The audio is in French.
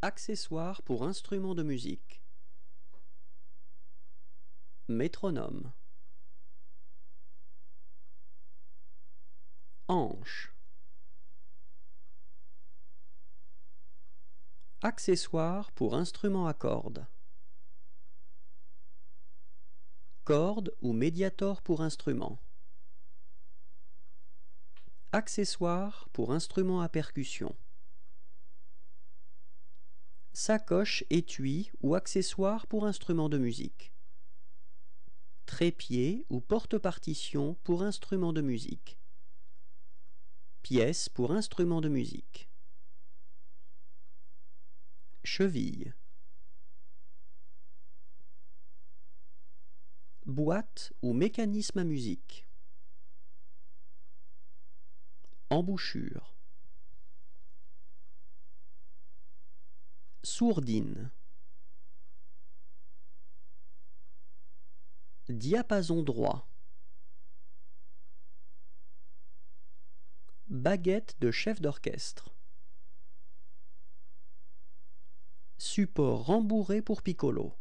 Accessoires pour instruments de musique. Métronome. Hanche. Accessoires pour instruments à cordes. Corde ou médiator pour instrument. Accessoires pour instruments à percussion. Sacoche, étui ou accessoire pour instruments de musique. Trépied ou porte-partition pour instruments de musique. Pièce pour instruments de musique. Cheville. Boîte ou mécanisme à musique. Embouchure. Sourdine. Diapason droit. Baguette de chef d'orchestre. Support rembourré pour piccolo.